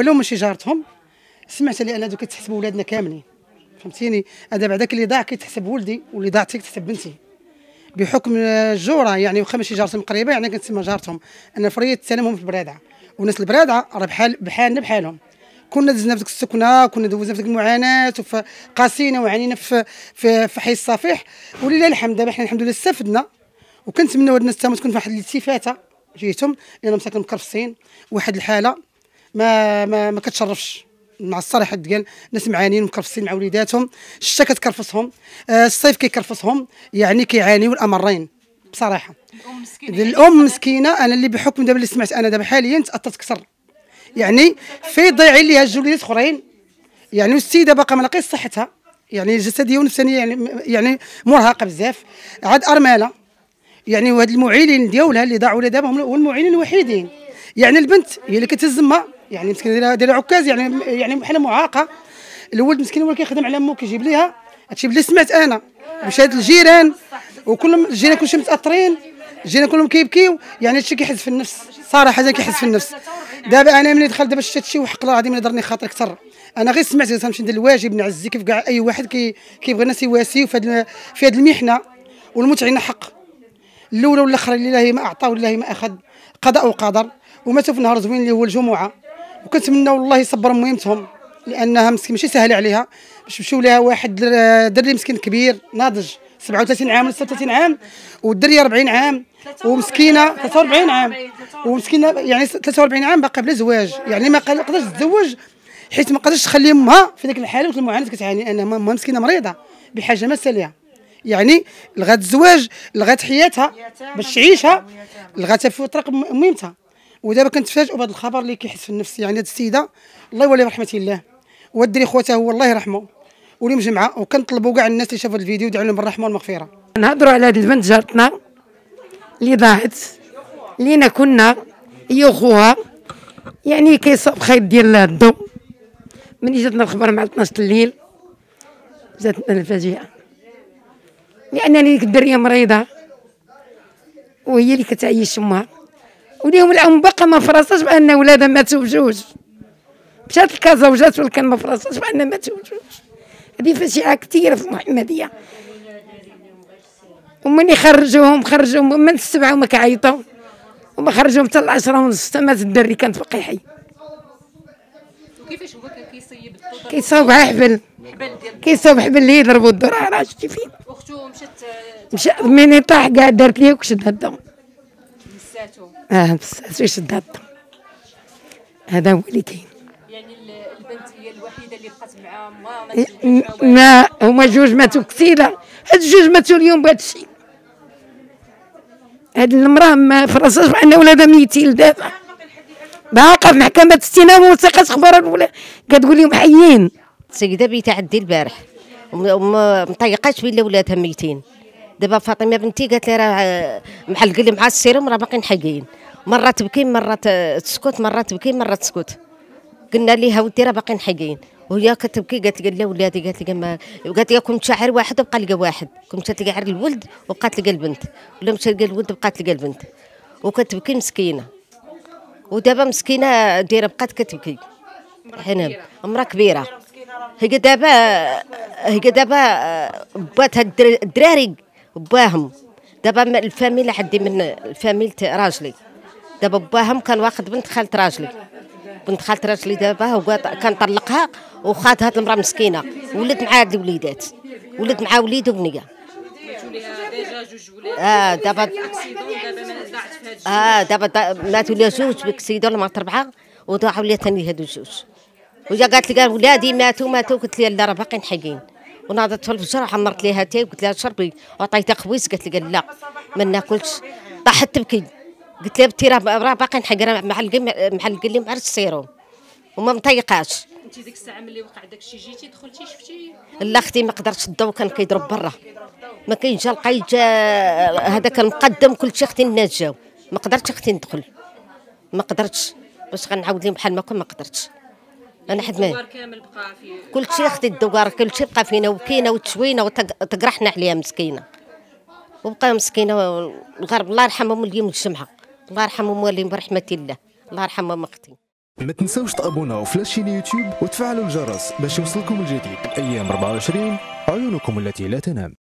ولو ماشي جارتهم سمعت لي أنا دوك كتحسب ولادنا كاملين. فهمتيني؟ هذا بعداك اللي ضاع كيتحسب ولدي واللي ضاعت كتحسب بنتي. بحكم الجوره يعني واخا ماشي جارتهم قريبة يعني كنتسمى جارتهم. أنا فريت تسالمهم في البرادعة. والناس البرادعة راه بحال بحالنا بحالهم. كنا دزنا في ديك السكنة كنا دوزنا في ديك المعاناة قاسينا وعانينا في في, في حي الصفيح ولله الحمد دابا حنا الحمد لله استفدنا. وكنتمنوا هاد الناس تكون في واحد الالتفاتة. جيتهم لأنهم ساكن مكرفسين واحد الحالة. ما ما, ما كتشرفش. مع الصراحة ديال ناس معانين مكرفسين مع وليداتهم. الشتا كتكرفسهم آه الصيف كيكرفسهم يعني كيعانيوا الأمرين. بصراحة. الأم مسكينة الأم مسكينة. أنا اللي بحكم دابا اللي سمعت أنا دابا حاليا تأثرت أكثر. يعني في ضيعين ليها جوليات أخرين. يعني السيدة باقا ما لقيتش صحتها. يعني جسدية ونفسانية يعني يعني مرهقة بزاف. عاد أرملة. يعني وهاد المعينين ديالها اللي ضاعوا دابا هم المعينين الوحيدين. يعني البنت هي اللي كتهز يعني مسكينه دايره عكاز يعني يعني بحال معاقة. الولد مسكين هو كيخدم على مو كيجيب ليها. هادشي اللي سمعت أنا. مشات الجيران وكلهم الجيران كلشي متأثرين. الجيران كلهم كيبكيو. يعني هادشي كيحس في النفس. صراحة كيحس في النفس. دابا أنا ملي دخلت دابا شفت شي وحق الله العظيم درني خاطر أكثر. أنا غير سمعت غنمشي ندير الواجب نعزي كيف كاع أي واحد كي كيبغي الناس يواسيو في هذه في هذه المحنة. والمتعين حق. الاولى والاخرى لله ما أعطى ولله ما أخذ. قضاء وقدر. وماتوا في نهار زوين اللي هو الجمعة. وكنتمنى والله يصبر مهمتهم لأنها مسكين ماشي سهله عليها. باش مشاو لها واحد دري مسكين كبير ناضج 37 عام ولا 36 عام والدريه 40 عام ومسكينة 43 عام. ومسكينة يعني 43 عام باقا بلا زواج. يعني ما قدرش تتزوج حيت ما قدرش تخلي امها في ذيك الحالة المعاناة كتعاني انها امها مسكينة مريضة بحاجة ماسه ليها يعني لغات الزواج لغات حياتها باش تعيشها لغاتها في طريق مهمتها. ودابا كنتفاجئوا بهذا الخبر اللي كيحس في النفس يعني هذه السيده الله يولي رحمه الله. والدري خواتها هو الله يرحمه. ولي مجمعة وكنطلبوا كاع الناس اللي شافوا الفيديو يدعوا لهم بالرحمة والمغفرة. نهضروا على هذه البنت جارتنا اللي ضاعت لينا كنا هي خوها يعني كيصاب خير ديال الضو ملي جاتنا الخبر مع 12 الليل جاتنا الفاجعة. لأن ديك الدريه مريضة وهي اللي كتعيش أمها. وليهم الام باقا ما فرصاش بأن ولادها ماتوا بجوج مشات لكازا وجات ولكن ما فرصاش بأن ماتوا بجوج هذه فاجعه كثيرة في المحمدية. ومن خرجوهم خرجوهم من السبعه وما كيعيطوا وما خرجوهم حتى العشرة ونص حتى مات الدري كانت باقي حي وكيفاش هو كيصيب كيصاوب حبل. كيصاوب حبل اللي يضربوا الدور راه شتي فين؟ اختو مشات مشى منين طاح كاع دارت ليه وكشد هدا مساتو آه بس يشد هدا هذا هو اللي كاين. يعني البنت هي الوحيدة اللي بقات مع ما ما هما جوج ماتوا كثيرة. هاد الجوج ماتوا اليوم بهذا الشيء. هاد المرأة ما فرصاش بان ولادها ميتين دابا. باقا في محكمة استئناف وثيقة أخبار الأولى. كتقول لهم حيين. السيده بيتها عندي البارح. وما مطيقاش بين ولادها ميتين. دابا فاطمة بنتي قالت لي راه محلق لي مع السيروم راه باقيين حيين مره تبكي مره تسكت مره تبكي مره تسكت. قلنا ليها ودي راه باقيين حيين وهي كتبكي قالت لي لا ولادي قالت لي ما قالت لي كنت شاعر واحد وبقى لقى واحد. كنت تلقى عر الولد وبقات لقى البنت. ولا مشى لقى الولد وبقات لقى البنت. وكتبكي مسكينة. ودابا مسكينة دايرة بقات كتبكي حنا أمرأة كبيرة. هي دابا هي دابا باتها الدراري باهم. دابا الفاميلا عندي من الفاميل راجلي. دابا باهم كان واخد بنت خالت راجلي. بنت خالت راجلي دابا هو كان طلقها وخاد هاد المرأة مسكينة. ولد مع هاد الوليدات. ولد مع وليد وبنية. آه دابا آه دابا ماتوا لي جوج بكسيدون مات أربعة وضاعوا لي ثاني هادو جوج وجا قالت لي قال ولادي ماتوا ماتوا. قلت لها لا راه باقيين حيين. وناضت في الفجر حمرت ليها تاي وقلت لها شربي وعطيتها خويس قالت لي لا ما ناكلش. طاحت تبكي. قلت لها بنتي راه باقي نحق راه محل محل قال لي مع السيروم وما مطيقاش انت ديك الساعة ملي وقع داك الشيء جيتي دخلتي شفتي؟ لا أختي ما قدرتش الضو كان كيضرب برا. ما كاينش لقيت هذاك المقدم كل شيء أختي الناس جاو. ما قدرتش أختي ندخل. ما قدرتش. باش غنعاود لهم بحال ما كون ما قدرتش. أنا حد ما كامل بقى في كل شيء أختي الدوار كل شيء بقى فينا وكينا وتشوينا وتقرحنا عليها مسكينة. وبقى مسكينة الغرب الله يرحمهم اليوم الجمعه الله يرحمهم والديهم برحمة الله. الله يرحمهم أختي. ما تنسوش تابوناو في لاشين يوتيوب وتفعلوا الجرس باش يوصلكم الجديد. أيام 24 عيونكم التي لا تنام.